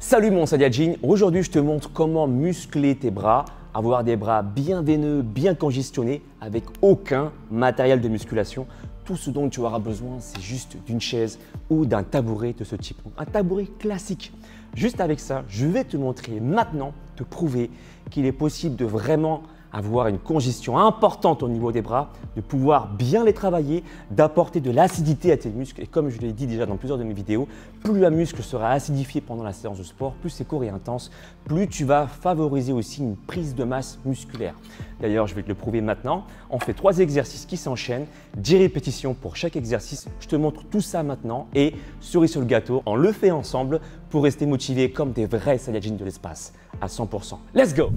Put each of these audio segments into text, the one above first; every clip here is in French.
Salut mon Saiyajin, aujourd'hui je te montre comment muscler tes bras, avoir des bras bien veineux, bien congestionnés, avec aucun matériel de musculation. Tout ce dont tu auras besoin, c'est juste d'une chaise ou d'un tabouret de ce type. Un tabouret classique. Juste avec ça, je vais te montrer maintenant, te prouver qu'il est possible de vraiment avoir une congestion importante au niveau des bras, de pouvoir bien les travailler, d'apporter de l'acidité à tes muscles. Et comme je l'ai dit déjà dans plusieurs de mes vidéos, plus un muscle sera acidifié pendant la séance de sport, plus c'est court et intense, plus tu vas favoriser aussi une prise de masse musculaire. D'ailleurs, je vais te le prouver maintenant. On fait trois exercices qui s'enchaînent, 10 répétitions pour chaque exercice. Je te montre tout ça maintenant et cerise sur le gâteau, on le fait ensemble pour rester motivé comme des vrais Saiyajins de l'espace à 100%. Let's go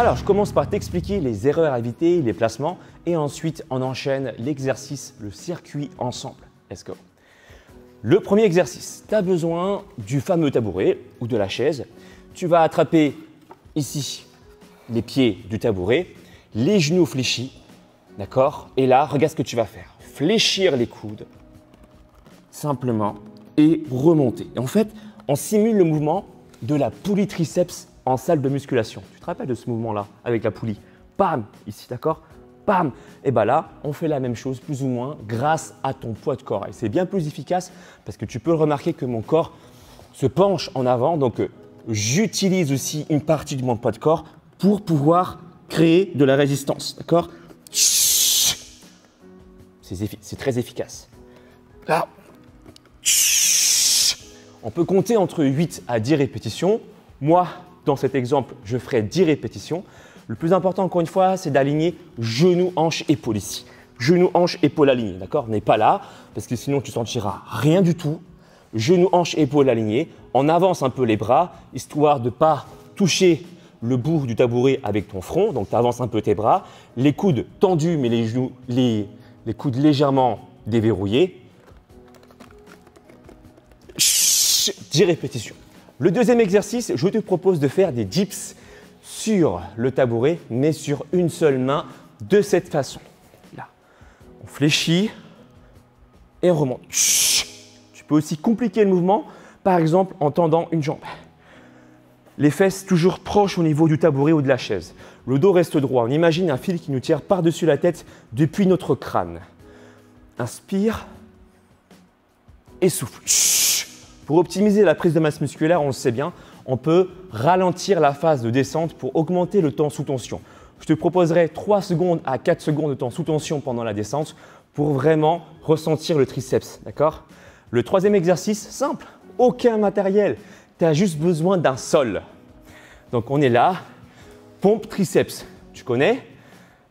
Alors, je commence par t'expliquer les erreurs à éviter, les placements, et ensuite on enchaîne l'exercice, le circuit ensemble. Let's. Le premier exercice, tu as besoin du fameux tabouret ou de la chaise. Tu vas attraper ici les pieds du tabouret, les genoux fléchis, d'accord? Et là, regarde ce que tu vas faire. Fléchir les coudes, simplement, et remonter. Et en fait, on simule le mouvement de la poulie triceps en salle de musculation. Tu te rappelles de ce mouvement-là avec la poulie Pam Ici, d'accord Pam Et bien là, on fait la même chose plus ou moins grâce à ton poids de corps. Et c'est bien plus efficace parce que tu peux remarquer que mon corps se penche en avant. Donc, euh, j'utilise aussi une partie de mon poids de corps pour pouvoir créer de la résistance. D'accord C'est très efficace. On peut compter entre 8 à 10 répétitions. Moi, dans cet exemple, je ferai 10 répétitions. Le plus important, encore une fois, c'est d'aligner genou, hanche, épaule ici. Genou, hanche, épaule alignée, d'accord? N'est pas là, parce que sinon tu sentiras rien du tout. Genou, hanche, épaule alignée. On avance un peu les bras, histoire de ne pas toucher le bout du tabouret avec ton front. Donc tu avances un peu tes bras. Les coudes tendus, mais les, genoux, les, les coudes légèrement déverrouillés. 10 répétitions. Le deuxième exercice, je te propose de faire des dips sur le tabouret, mais sur une seule main, de cette façon. On fléchit et on remonte. Tu peux aussi compliquer le mouvement, par exemple en tendant une jambe. Les fesses toujours proches au niveau du tabouret ou de la chaise. Le dos reste droit. On imagine un fil qui nous tire par-dessus la tête depuis notre crâne. Inspire et souffle. Pour optimiser la prise de masse musculaire, on le sait bien, on peut ralentir la phase de descente pour augmenter le temps sous tension. Je te proposerai 3 secondes à 4 secondes de temps sous tension pendant la descente pour vraiment ressentir le triceps. D'accord? Le troisième exercice, simple, aucun matériel. Tu as juste besoin d'un sol. Donc on est là, pompe triceps. Tu connais?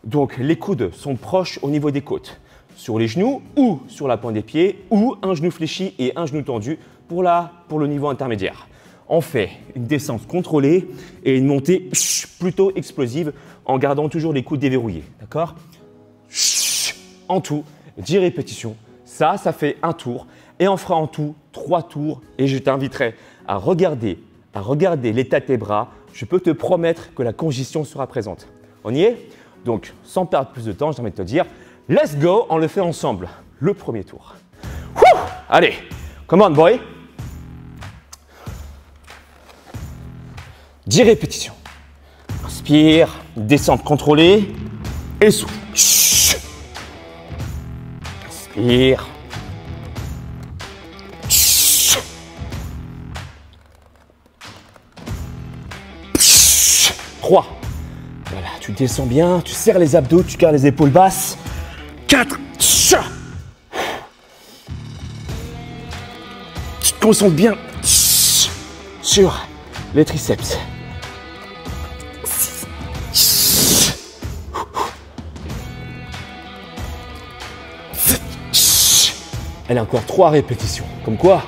Donc les coudes sont proches au niveau des côtes. Sur les genoux ou sur la pointe des pieds ou un genou fléchi et un genou tendu pour, le niveau intermédiaire. On fait une descente contrôlée et une montée plutôt explosive en gardant toujours les coudes déverrouillés. D'accord? En tout, 10 répétitions. Ça, ça fait un tour. Et on fera en tout trois tours. Et je t'inviterai à regarder, à regarder l'état de tes bras. Je peux te promettre que la congestion sera présente. On y est? Donc, sans perdre plus de temps, j'ai envie de te dire, let's go, on le fait ensemble. Le premier tour. Allez, come on boy 10 répétitions. Inspire, descente contrôlée et souffle. Inspire. 3. Voilà, tu descends bien, tu serres les abdos, tu gardes les épaules basses. 4. Tu te concentres bien sur les triceps. Elle a encore trois répétitions. Comme quoi,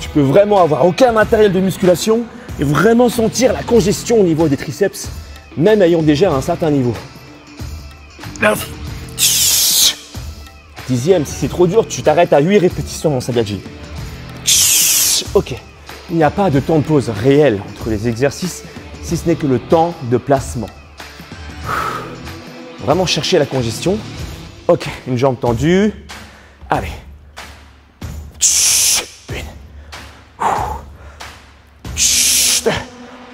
tu peux vraiment avoir aucun matériel de musculation et vraiment sentir la congestion au niveau des triceps, même ayant déjà un certain niveau. Dixième, si c'est trop dur, tu t'arrêtes à 8 répétitions dans Sagadji. Ok, il n'y a pas de temps de pause réel entre les exercices. si ce n'est que le temps de placement. Vraiment chercher la congestion. Ok, une jambe tendue. Allez.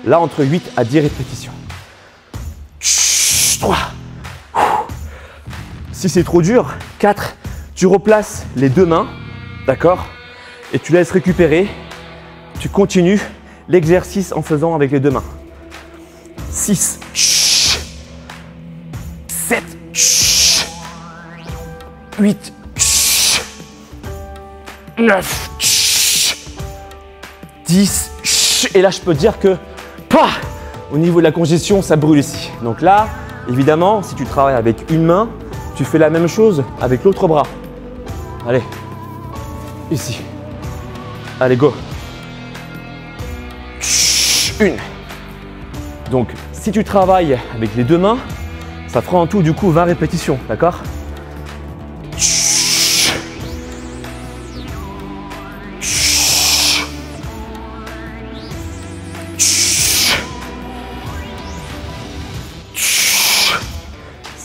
Là, entre 8 à 10 répétitions. 3. Si c'est trop dur, 4. Tu replaces les deux mains, d'accord Et tu laisses récupérer. Tu continues l'exercice en faisant avec les deux mains. 6. 7. 8. 9. 10. Et là, je peux dire que au niveau de la congestion, ça brûle ici. Donc là, évidemment, si tu travailles avec une main, tu fais la même chose avec l'autre bras. Allez, ici. Allez, go. Une. Donc, si tu travailles avec les deux mains, ça fera en tout du coup 20 répétitions, d'accord?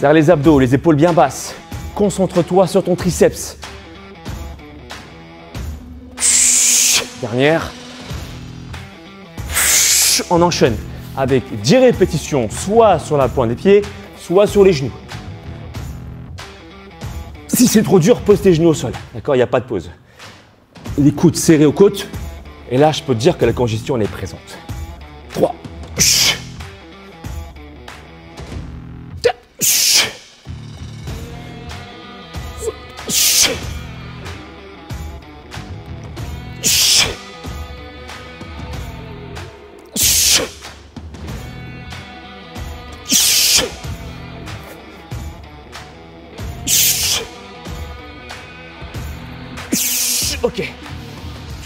Serre les abdos, les épaules bien basses. Concentre-toi sur ton triceps. Dernière. On enchaîne avec 10 répétitions, soit sur la pointe des pieds, soit sur les genoux. Si c'est trop dur, pose tes genoux au sol. D'accord Il n'y a pas de pause. Les coudes serrés aux côtes. Et là, je peux te dire que la congestion, est présente. 3.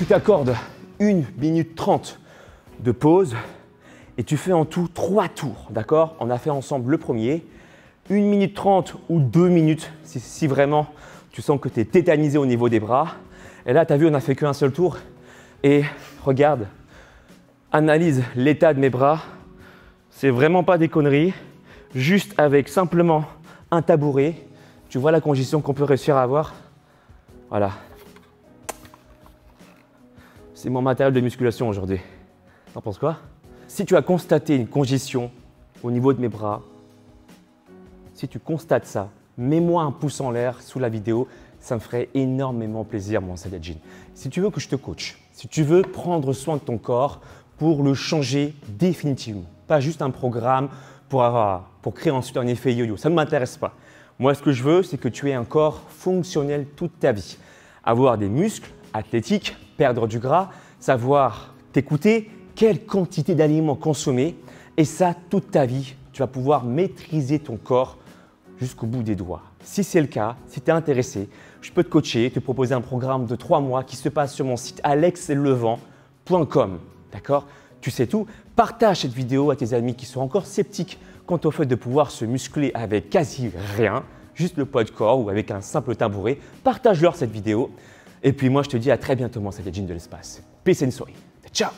T'accordes une minute 30 de pause et tu fais en tout trois tours, d'accord? On a fait ensemble le premier, une minute 30 ou deux minutes si, vraiment tu sens que tu es tétanisé au niveau des bras. Et là, tu as vu, on n'a fait qu'un seul tour. Et regarde, analyse l'état de mes bras. C'est vraiment pas des conneries. Juste avec simplement un tabouret, tu vois la congestion qu'on peut réussir à avoir. Voilà, c'est mon matériel de musculation aujourd'hui. T'en penses quoi? Si tu as constaté une congestion au niveau de mes bras, si tu constates ça, mets-moi un pouce en l'air sous la vidéo. Ça me ferait énormément plaisir, mon Saiyajin. Si tu veux que je te coach, si tu veux prendre soin de ton corps pour le changer définitivement, pas juste un programme pour, avoir, pour créer ensuite un effet yo-yo, ça ne m'intéresse pas. Moi, ce que je veux, c'est que tu aies un corps fonctionnel toute ta vie. Avoir des muscles athlétiques, perdre du gras, savoir t'écouter, quelle quantité d'aliments consommer, et ça toute ta vie, tu vas pouvoir maîtriser ton corps jusqu'au bout des doigts. Si c'est le cas, si tu es intéressé, je peux te coacher, te proposer un programme de trois mois qui se passe sur mon site alexlevent.com. D'accord? Tu sais tout. Partage cette vidéo à tes amis qui sont encore sceptiques quant au fait de pouvoir se muscler avec quasi rien, juste le poids de corps ou avec un simple tabouret. Partage-leur cette vidéo. Et puis moi, je te dis à très bientôt, mon Saiyajin de l'espace. Peace and sorry. Ciao